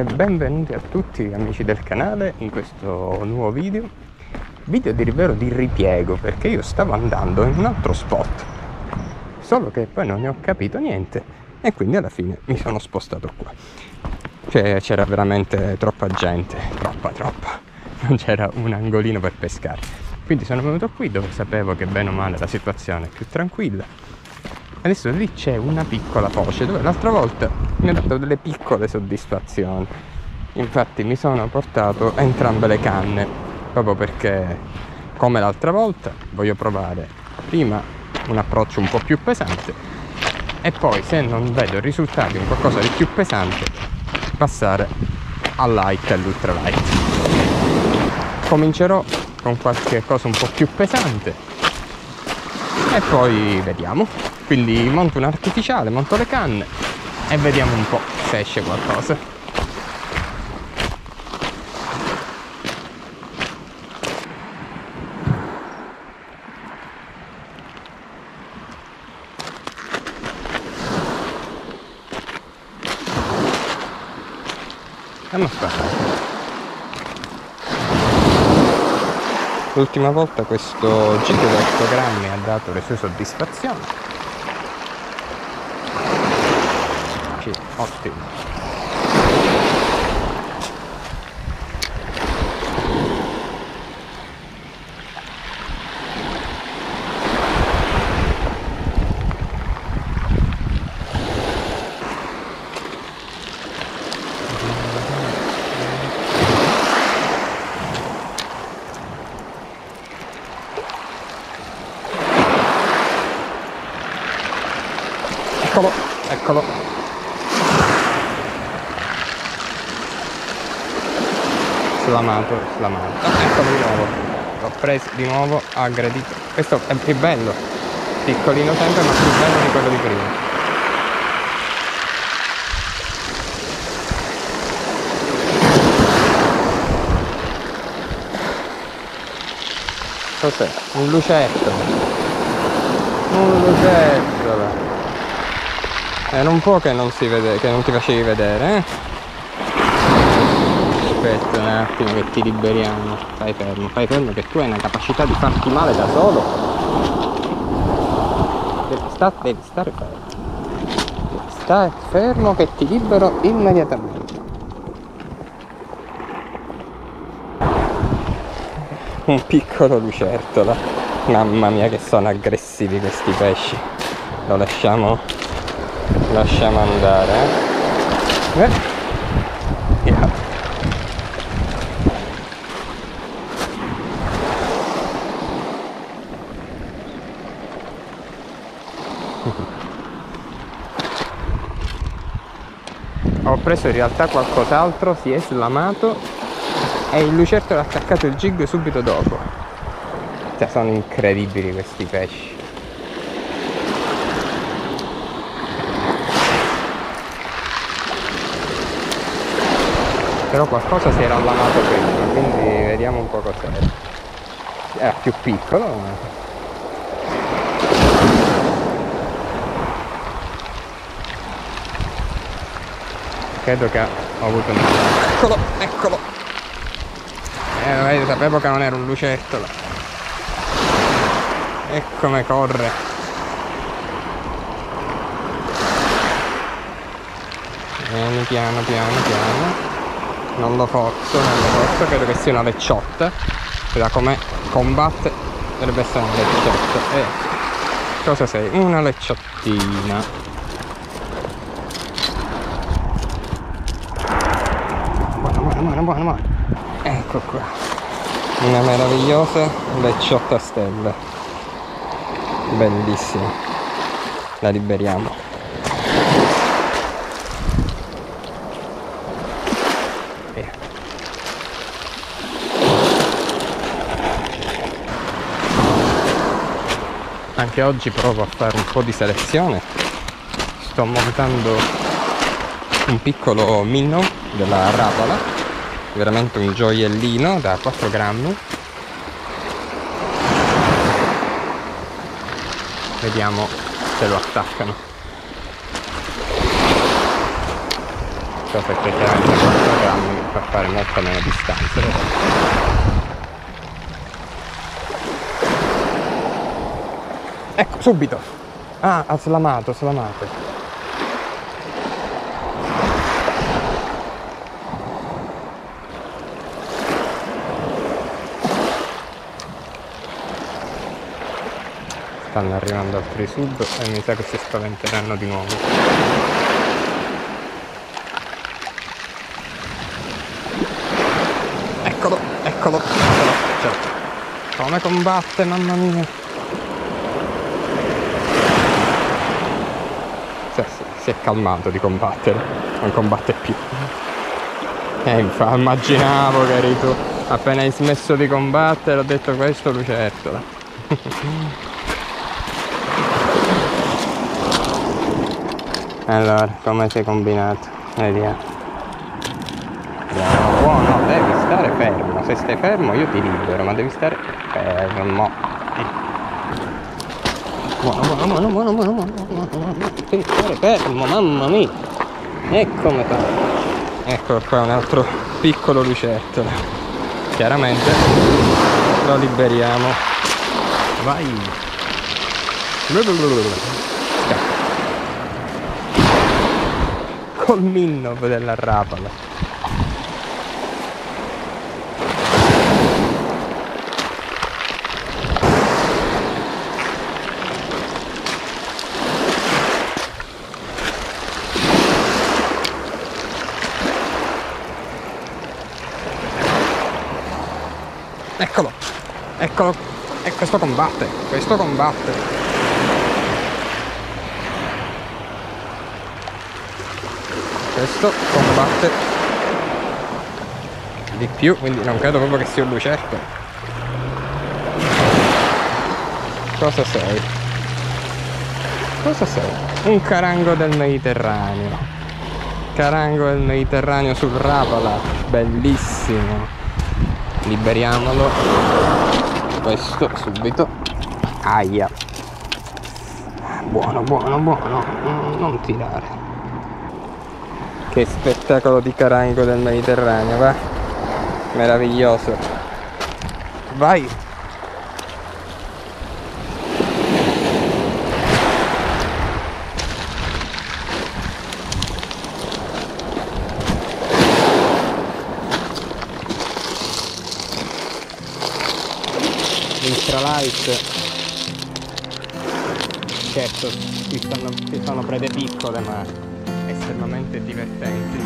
e benvenuti a tutti amici del canale in questo nuovo video. Video di rivero di ripiego perché io stavo andando in un altro spot. Solo che poi non ne ho capito niente e quindi alla fine mi sono spostato qua. Cioè c'era veramente troppa gente troppa troppa. Non c'era un angolino per pescare. Quindi sono venuto qui dove sapevo che bene o male la situazione è più tranquilla adesso lì c'è una piccola foce dove l'altra volta mi ha dato delle piccole soddisfazioni. Infatti mi sono portato entrambe le canne proprio perché come l'altra volta voglio provare prima un approccio un po' più pesante e poi se non vedo risultati in qualcosa di più pesante passare al light e all'ultra light comincerò con qualche cosa un po' più pesante e poi vediamo quindi monto un artificiale monto le canne e vediamo un po' se esce qualcosa. Hanno sparato l'ultima volta questo giro da 8 grammi ha dato le sue soddisfazioni てるあ来ていかば。Slamato, slamato. Eccolo di nuovo. L'ho preso di nuovo, aggredito. Questo è più bello. Piccolino sempre ma più bello di quello di prima. Cos'è? Un lucertolo. Un lucertolo. Era un po' che non si vede, che non ti facevi vedere, eh? Aspetta un attimo che ti liberiamo. Stai fermo, stai fermo che tu hai una capacità di farti male da solo. Devi, sta, devi stare fermo. Stai fermo che ti libero immediatamente. Un piccolo lucertola. Mamma mia che sono aggressivi questi pesci. Lo lasciamo lasciamo andare eh? Ho preso in realtà qualcos'altro si è slamato. E il lucertolo ha attaccato il jig subito dopo. Cioè sono incredibili questi pesci. Però qualcosa si era allamato prima quindi vediamo un po' cos'era era più piccolo ma... credo che ho avuto un eccolo eccolo. Eh, sapevo che non era un lucertolo. E come corre. Vieni piano piano piano. Non lo forzo non lo forzo. Credo che sia una lecciotta. Da come combatte dovrebbe essere una lecciotta. E cosa sei? una lecciottina buona buona buona buona ecco qua. Una meravigliosa lecciotta stella. Bellissima. La liberiamo. Anche oggi provo a fare un po' di selezione. Sto montando un piccolo minno della rapola veramente un gioiellino da 4 grammi. Vediamo se lo attaccano. So se effettivamente 4 grammi mi fa fare molto meno distanza ecco subito. Ah ha slamato slamato stanno arrivando altri sub e mi sa che si spaventeranno di nuovo. Eccolo eccolo eccolo. Certo. come combatte mamma mia. Sì, sì, si è calmato di combattere non combatte più. E eh, immaginavo che eri tu. Appena hai smesso di combattere ho detto questo lucertola Allora, come sei combinato? Vediamo. Eh. Buono, devi stare fermo. Se stai fermo io ti libero, ma devi stare fermo. Buono, buono, buono, buono, buono, buono. Devi stare fermo, mamma mia. Eccomi qua. Ecco qua un altro piccolo lucertolo. Chiaramente lo liberiamo. Vai. Col minnov della rapala eccolo. Eccolo. E questo combatte. Questo combatte questo combatte. Di più quindi non credo proprio che sia un lucerto. Cosa sei? cosa sei? un carango del mediterraneo. Carango del mediterraneo sul Rapala bellissimo. Liberiamolo. Questo subito. Aia. Buono buono buono. Non tirare che spettacolo di carango del Mediterraneo, va? Meraviglioso. Vai! Ultralight certo ci sono, ci sono prede piccole ma estremamente divertenti.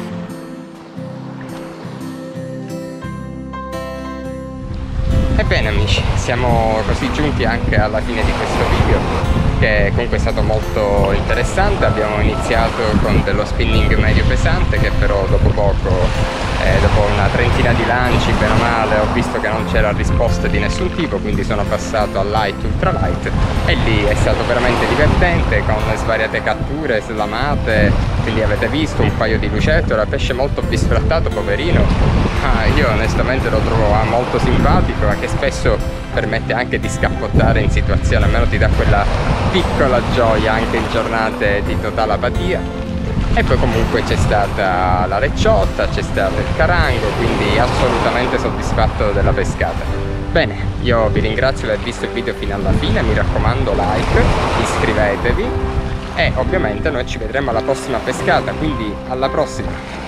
Ebbene amici, siamo così giunti anche alla fine di questo video che comunque è stato molto interessante, abbiamo iniziato con dello spinning medio pesante che però dopo poco eh, dopo una trentina di lanci, bene o male, ho visto che non c'era risposta di nessun tipo, quindi sono passato al light ultra light e lì è stato veramente divertente con svariate catture, slamate, quindi avete visto un paio di lucettole, il pesce molto bisfrattato, poverino, ah, io onestamente lo trovo ah, molto simpatico e che spesso permette anche di scappottare in situazioni, almeno ti dà quella piccola gioia anche in giornate di totale apatia e poi comunque c'è stata la lecciotta, c'è stato il carango, quindi assolutamente soddisfatto della pescata. Bene, io vi ringrazio per aver visto il video fino alla fine, mi raccomando like, iscrivetevi e ovviamente noi ci vedremo alla prossima pescata, quindi alla prossima!